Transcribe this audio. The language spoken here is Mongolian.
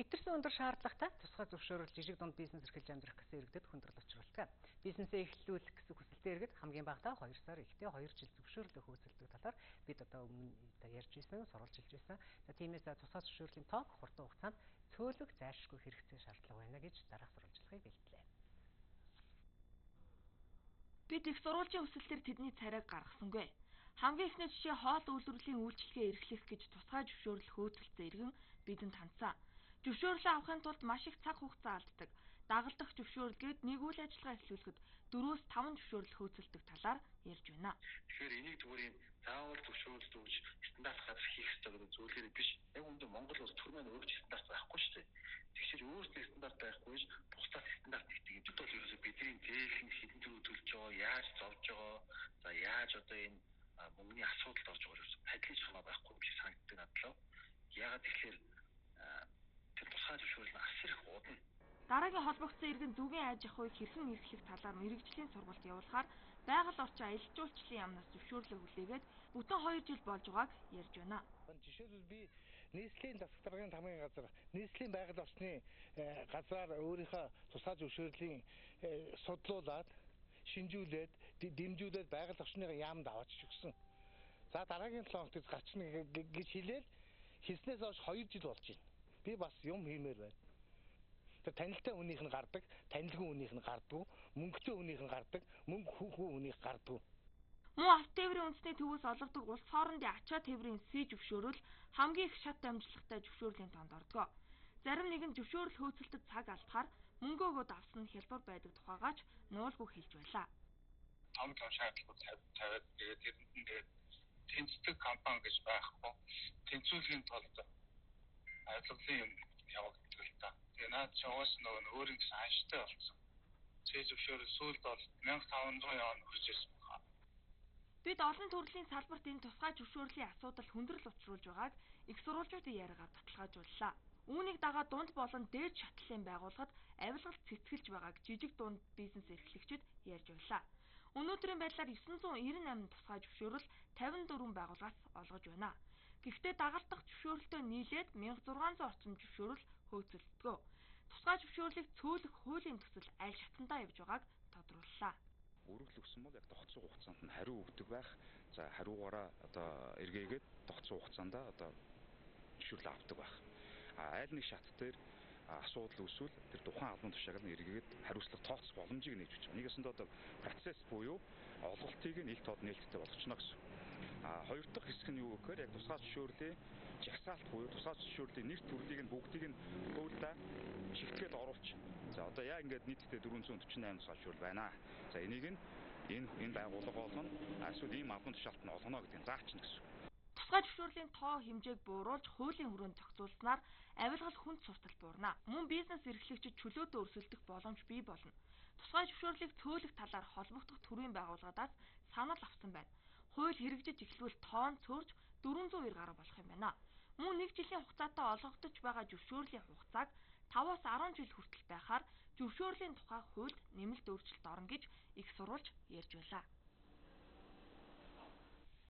Хэтэрсэн өндөр шаардлагатай тусгай зөвшөөрөл жижиг дунд бизнес эрхэлж амьдрах гэсэн иргэдэд хүндрэл учруулдаг. Бизнесээ эхлүүлэх гэсэн хүсэлтэй иргэд хамгийн багадаа 2 сар ихтэй 2 жил зөвшөөрлөө хөөцөлдөг талаар бид одоо өмнө ярьж ирсэн, сурвалж хэлж ирсэн. За тиймээс тусгай зөвшөөрлийн тоог хурдан хугацаанд цөөлөх зайлшгүй хэрэгцээ шаардлага байна гэж дараах сурвалжлагыг бэлтлээ. Бид их сурвалжийн өсөлтөөр тэдний царайг гаргасангүй. Хамгийн ихний жишээ хоол үйлдвэрлэлийн үйлчлэгээ эрхлэх гэж тусгай зөвшөөрөл хөөцөлдсөн иргэн бидэнд хандсан. Зөвшөөрлөө авахын тулд маш их цаг хугацаа алддаг. Дагалдах зөвшөөрлгээд нэг үйл ажиллагаа эхлүүлэхэд 4-өөс 5 зөвшөөрөл хөөцөлдөг талаар ярьж байна. Тэгэхээр энийг зүгээр заавал зөвшөөрөл өгж стандарт газар хийх хэрэгтэй гэдэг зүйлээр биш. Яг үүндээ Монгол улс төрмөн өөрч стандарт байхгүй шүү дээ. Тэгшэр өөрсдөө стандарт байхгүй ш бусдаас стандарт нэгтгэж юм. Бол ерөөсөө бидний зээх нь хэдэн төгрөг төлж байгаа, яаж зовж байгаа, за яаж одоо энэ мөнгөний асуудалд орж байгаа юм. Адилхан хамаа байхгүй юм шиг санагддаг надлаа. Яагаад тэгэхээр тусгай зөвшөөрөл нь асар их удна. Дараагийн холбогдсон иргэн зүгийн аж ахуйг хэрхэн эрхлэх талаар мэрэгжлийн сургалт явуулахаар байгаль орчин аялал жуулчлалын яамнаас зөвшөөрлөө хүлээгээд бүтэн 2 жил болж байгааг ярьж байна. Жишээлбэл би нийслэлийн засаг даргын тамгын газар нийслэлийн байгаль орчны э, газраар өөрийнхөө тусгай зөвшөөрлийн э, судлуулад шинжүүлээд дэмжүүлээд байгаль орчны яамд аваач өгсөн. За дараагийн 7 хоногт гарчна гэж хэлээл хэлснээс хойш 2 жил болж байна би бас юм хиймээр байна. Тэр танилтай хүнийх нь гардаг, танилгүй хүнийх нь гардгүй, мөнгөтэй хүнийх нь гардаг, мөнгө хүүхүү хүнийх гардгүй. Мөн алт тээврийн үндэсний төвөөс олгодог улс хоорондын ачаа тээврийн сий зөвшөөрөл хамгийн их шат амжилттай зөвшөөрлийн тоонд ордог. Зарим нэгэн зөвшөөрөл хөөцөлдөд цаг алдахаар мөнгө өгөөд авсан нь хялбар байдаг тухайгаач нуулгүй хэлж байлаа. Том том шаардлагууд тавиад тэгээд тэрэнд нь тэгээд тэнцдэг компани гэж байхгүй. Тэнцвэрлэхийн тулд ажиллаглын юм явагддаг л та. Тэгээ наад чи уус нөгөө өөрийн гэсэн анштай болсон. Цээ зөвшөөрөл сүүлд бол 1500 явна хүрч ирсэн байна. Бид олон төрлийн салбарт энэ тусгай зөвшөөрлийн асуудал хүндрэл учруулж байгааг их сурвалжуудын яриагаар баталгаажууллаа. Үүнийг дагаад дунд болон дээд шатлалын байгууллагад авилгалт цэцгэлж байгааг жижиг дунд бизнес эрхлэгчид ярьж байлаа. Өнөөдрийн байдлаар 998 тусгай зөвшөөрөл 54 байгууллагаас олгож байна. Гэхдээ дагалдах зөвшөөрөлтөд нийлээд 1600 орчим зөвшөөрөл хөөцөлдгөө. Тусгай зөвшөөрлийг цөөлөх хуулийн төсөл аль шатандаа явж байгааг тодрууллаа өргөл өгсөн бол яг тогтсон хугацаанд нь хариу өгдөг байх. За хариугаараа одоо эргээгээд тогтсон хугацаанд одоо зөвшөөрлөө авдаг байх. А аль нэг шат дээр асуудал үүсвэл тэр тухайн албан тушааг нь эргээд хариуцлага тооцох боломжийг нээж өгч байгаа. Нэгэсэнд одоо процесс буюу олголтыг нь их тод нээлттэй болгочихно гэсэн. А хоёр дахь хэсэг нь юу гэхээр яг тусгай зөвшөөрлийн жагсаалт буюу тусгай зөвшөөрлийн нэр төрлийг нь бүгдийг нь хуулиа шигтгэл оруулж. За одоо яа ингээд нийтдээ 448 тусгай зөвшөөрөл байна. За энийг нь энэ энэ байгууллага болгоно. Эсвэл ийм албан тушаалт нь олгоно гэдгийг заачна гэсэн. Тусгай зөвшөөрлийн тоо хэмжээг бууруулж хуулийн хүрээнд зохицуулснаар авилгал хүнд суртал буурна. Мөн бизнес эрхлэгчид чөлөөтэй өрсөлдөх боломж бий болно. Тусгай зөвшөөрлийг цөөлөх талаар холбогдох төрийн байгууллагаас санал авсан байна. Хууль хэрэгжиж эхлвэл тоон цөөрч 400 гаруй болох юм байна. Мөн нэг жилийн хугацаатай олгогдож байгаа зөвшөөрлийн хугацааг 5-аас 10 жил хүртэл байхаар зөвшөөрлийн тухай хуульд нэмэлт өөрчлөлт орно гэж их сурвалж ярьж байлаа.